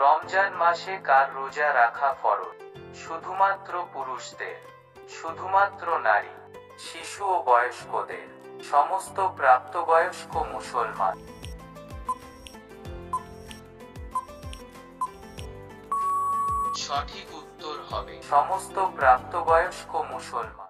রমজান মাসে কার রোজা রাখা ফরজ? শুধুমাত্র পুরুষদের, শুধুমাত্র নারী, শিশু ও বয়স্কদের, সমস্ত প্রাপ্তবয়স্ক মুসলমান। সঠিক উত্তর হবে, সমস্ত প্রাপ্তবয়স্ক মুসলমান।